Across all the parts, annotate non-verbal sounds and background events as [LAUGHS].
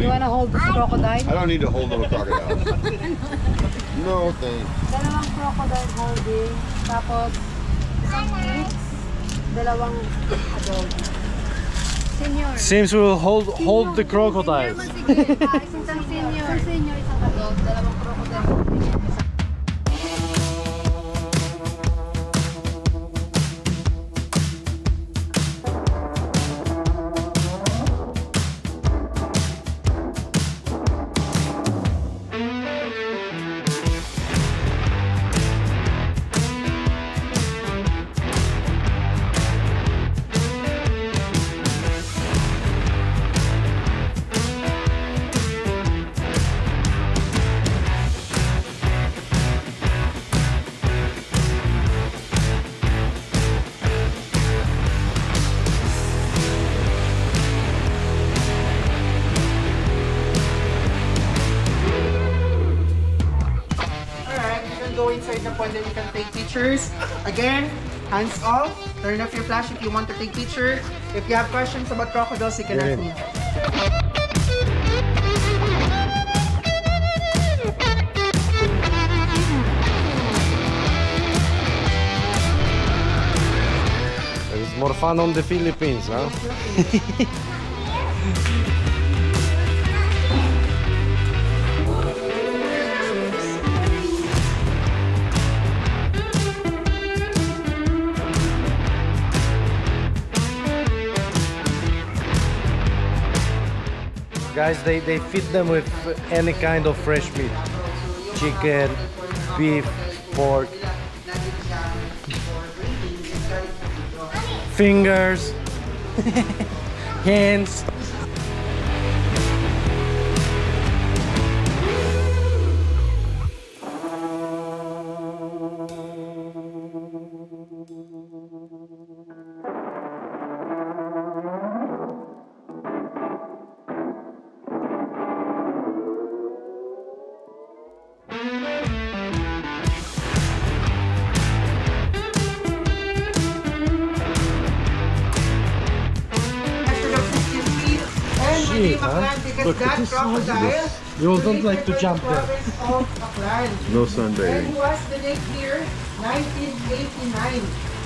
You wanna hold this crocodile? I don't need to hold little crocodile. [LAUGHS] no thanks. Dalawang crocodile holding, tapos isang mix, dalawang adult. Senior. Seems we'll hold hold the crocodiles. Sige, isang senior. Isang senior, isang adult, dalawang crocodile pictures. Again, hands off. Turn off your flash if you want to take picture. If you have questions about crocodiles, you can ask me. It's more fun on the Philippines, huh? [LAUGHS] Guys, they, they feed them with any kind of fresh meat. Chicken, beef, pork, fingers, [LAUGHS] hands. And my name huh? Look, that it is so crocodile You don't like to jump there. province of No And sunbathing. was the next year, 1989.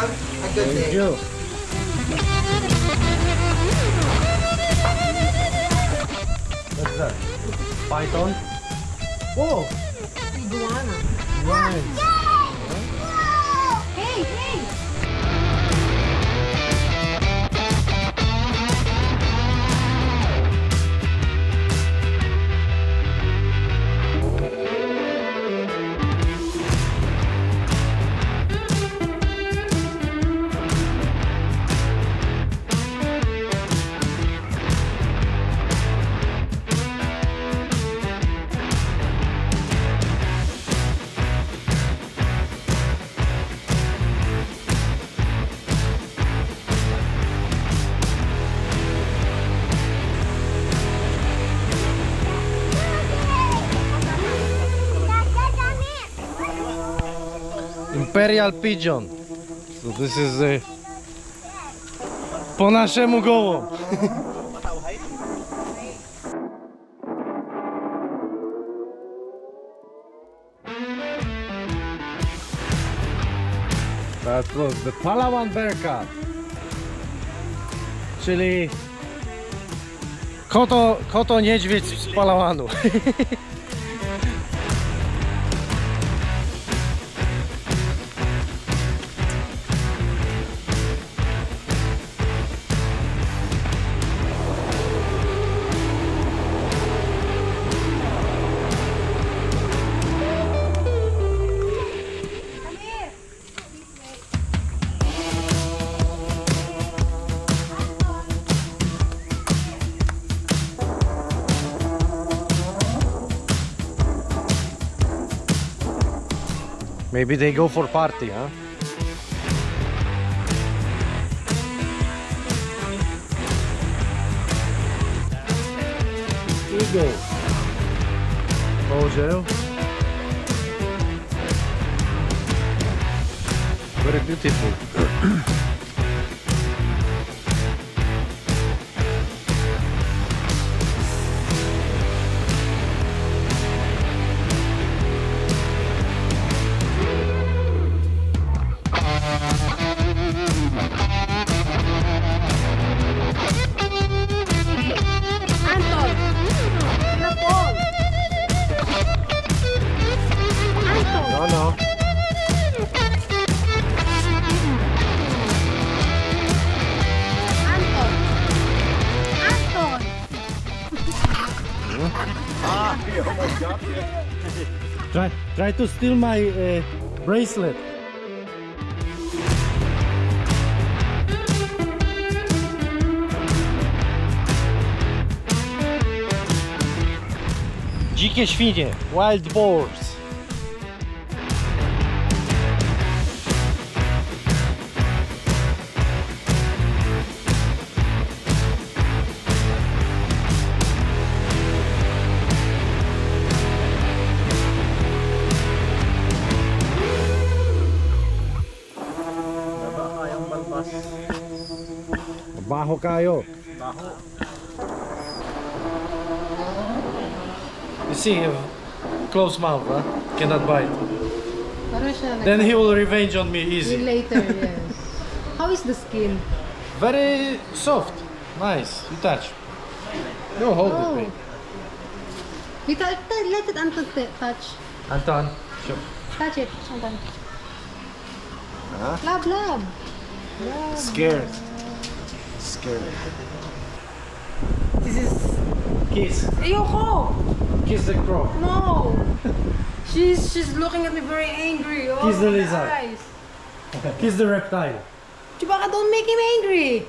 Have a good day. You. What's that? Python? Oh! iguana. Nice. Imperial Pigeon. So this is a... Po naszemu gołąb. That was the Palawan bear cub. Czyli Koto, koto niedźwiedź z Palałanu. [LAUGHS] Maybe they go for party, huh? Eagle. Orzeł. Very beautiful. [CLEARS THROAT] Try, to steal my uh, bracelet. Dzikie świnie, wild boars. Kayo. You see him, close mouth, huh? Cannot bite. Parang siya nag- Then he will revenge on me Yun easy. later, yes. How is the skin? Very soft, nice. You touch. No, hold Oh. it, babe. We touch, let it Anton t- touch. Anton, show. Touch it, Anton. Huh? Lab, lab. Scared. Scared. This is... Kiss. Ayoko! Kiss the crow. No! [LAUGHS] She's she's looking at me very angry. Oh, Kiss the lizard. eyes. [LAUGHS] Kiss the reptile. Chewbacca, don't make him angry.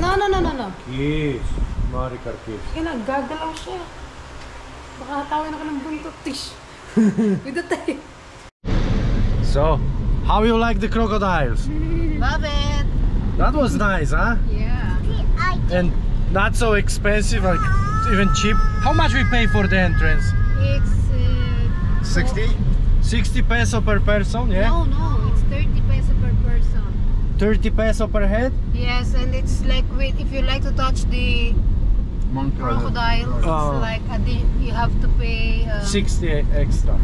No, no, no, no, no. Kiss. Maricar kiss. Yan na, gagalaw siya. Baka hatawin ako ng buntot, tish. With the tape. So, how you like the crocodiles? [LAUGHS] Love it. That was nice, huh? Yeah. And not so expensive, like even cheap. How much we pay for the entrance? It's... Uh, 60? 60 peso per person, yeah? No, no. It's 30 peso per person. 30 peso per head? Yes, and it's like with if you like to touch the Monk crocodile, it's Oh. like you have to pay um, 60 extra.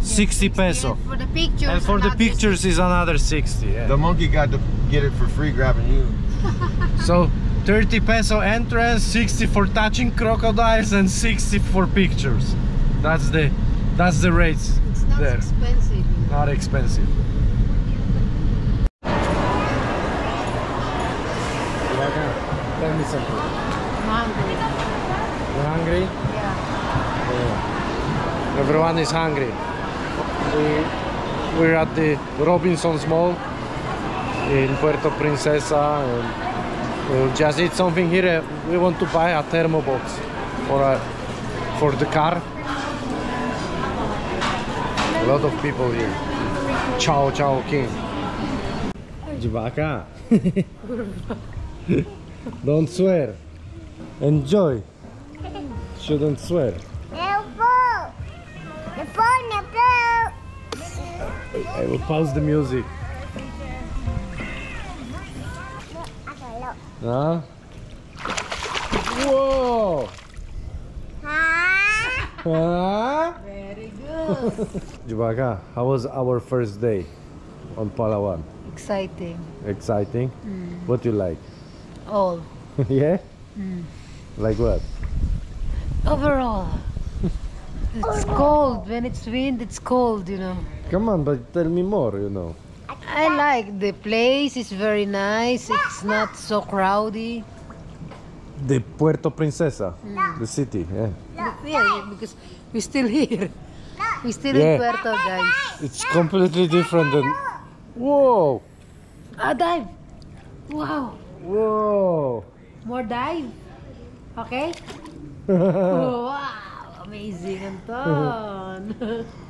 60 and peso. for the pictures. And for the another pictures is another 60. yeah. The monkey got to get it for free grabbing you. [LAUGHS] So 30 peso entrance, 60 for touching crocodiles and 60 for pictures. That's the that's the rates It's not there. expensive. Not expensive. Tell me something. Mango. You hungry? Yeah. Yeah. Everyone is hungry. We, we're at the Robinson's Mall in Puerto Princesa and we'll just eat something here. We want to buy a thermo box for, a, for the car. A lot of people here. Ciao, ciao, King. Chewbacca. [LAUGHS] Don't swear. Enjoy. Shouldn't swear. I will pause the music. Huh? Whoa! Huh? Very good. [LAUGHS] Chewbacca, how was our first day on Palawan? Exciting. Exciting? Mm. What do you like? all. [LAUGHS] yeah? Mm. Like what? Overall. It's cold. When it's wind, it's cold, you know. Come on, but tell me more, you know. I like the place. It's very nice. It's not so crowded. The Puerto Princesa, the city, yeah. Yeah, because we're still here. We're still Yeah. in Puerto, guys. It's completely different than. Whoa! Ah, dive. Wow. Whoa! More dive. Okay? [LAUGHS] wow. Amazing, Anton. [LAUGHS]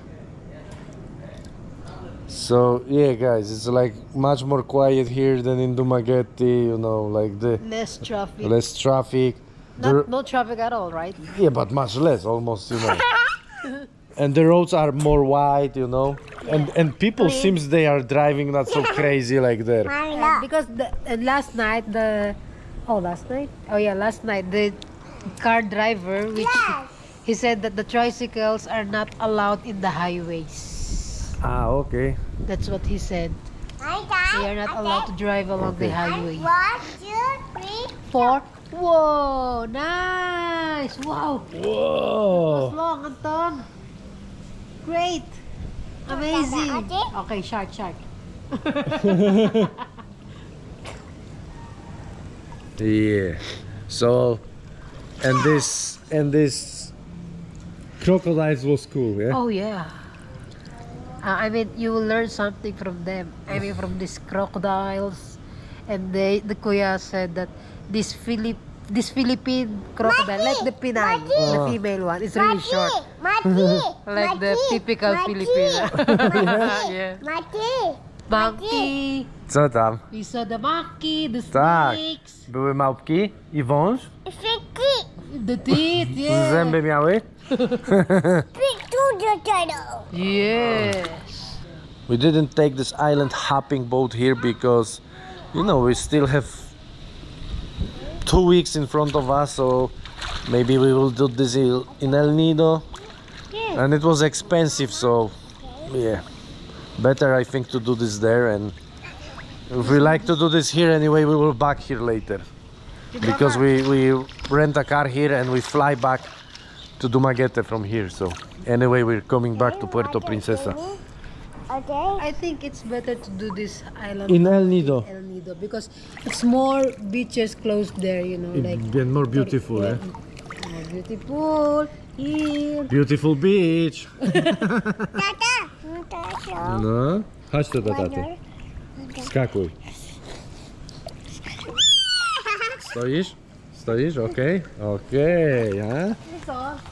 so yeah, guys, it's like much more quiet here than in Dumaguete. You know, like the Less traffic. less traffic. Not, no traffic at all, right? Yeah, but much less, almost, you know. [LAUGHS] and the roads are more wide, you know. And and people seems they are driving not so [LAUGHS] crazy like there. And because the, and last night the oh last night oh yeah last night the car driver which he said that the tricycles are not allowed in the highways. Ah, okay. That's what he said. They are not allowed to drive along the highway. One, two, three, four. Whoa, nice. Wow. Whoa! Long, Anton. Great. Amazing. Okay, shark, shark. [LAUGHS] Yeah. So, and this and this crocodiles was cool, yeah. Oh yeah. Uh, I mean, you will learn something from them. I mean, from these crocodiles, and they the kuya said that this Philip this Philippine crocodile, like the Pinay, the female one, is really short, Mati. [LAUGHS] like the Mati. typical Mati. Filipino. [LAUGHS] [LAUGHS] yeah. Mati. Monkey. Co tam? We saw the monkey, the Tak. snakes, Były małpki i wąż? Fiki. the teeth. Yeah. Zęby miały? Pick to the turtle. Yes. We didn't take this island hopping boat here because, you know, we still have two weeks in front of us, so maybe we will do this in in El Nido. Yeah. And it was expensive, so yeah, better I think to do this there. And if we like to do this here anyway, we will back here later because we we rent a car here and we fly back to Dumaguete from here. So anyway, we're coming back to Puerto Princesa. Okay. I think it's better to do this island In El Nido. El Nido because it's more beaches close there, you know, like And more beautiful, eh? more beautiful here. Beautiful beach. [LAUGHS] Tata. Tata. No, chodź tu do taty. Skakuj. Stoisz? Stoisz? Okej. Okej, a?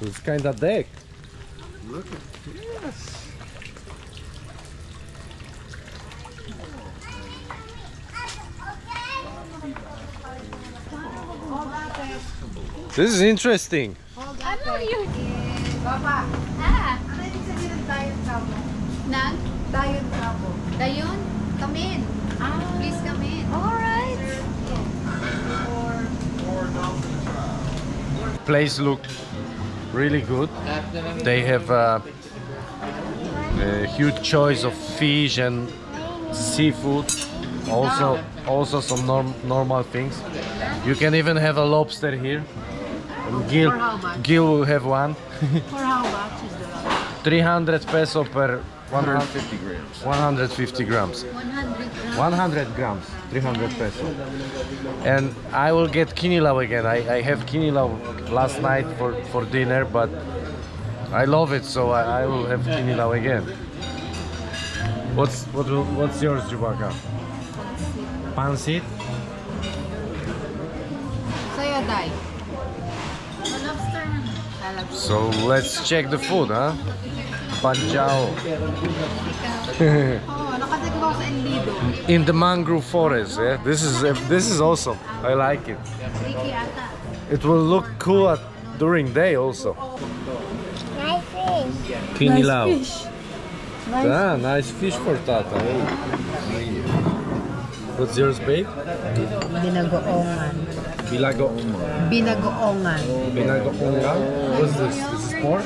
It's kind of deck. This This is interesting. Ano yun? Papa. Ah. Ano ibig sabihin ng diet cabo? Nang? Diet cabo. Dayon? Come in. Ah. Please come in. Alright. place look really good. They have uh, a huge choice of fish and seafood. Also, also some norm, normal things. You can even have a lobster here. And Gil, For? Gil will have one. [LAUGHS] For how much is the lobster? 300 peso per 150 grams. 150 grams. 100 grams. 100 grams, 300 peso. And I will get kinilaw again. I, I have kinilaw last night for, for dinner, but I love it, so I, I will have kinilaw again. What's what will, what's yours, Chewbacca? Pansit? Sa'yo, Dai. lobster. So let's check the food, huh? Badjao. [LAUGHS] Oh, nakatikip ako sa El Nido. In the mangrove forest, yeah. This is this is awesome. I like it. It will look cool at, during day also. Nice fish. Fish. Nice. Ah, nice fish for Tata. What's yours, babe? Binagoongan. Bilago. Binagoongan. Binagoongan. What's this? This is pork?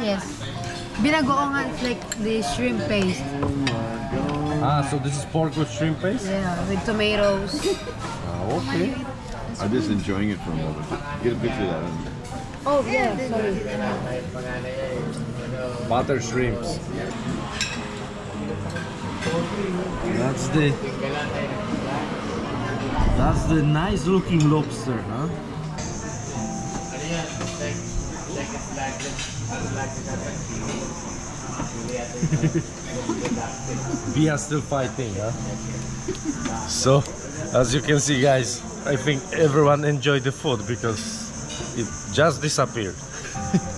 Yes. Binagoongan is like the shrimp paste. Ah, so this is pork with shrimp paste? Yeah, with tomatoes. Ah, okay. I'm just enjoying it for a moment. Get a picture of that. Oh, yeah, sorry. Butter shrimps. That's the That's the nice looking lobster, huh? [LAUGHS] we are still fighting, huh? So, as you can see, guys, I think everyone enjoyed the food because it just disappeared. [LAUGHS]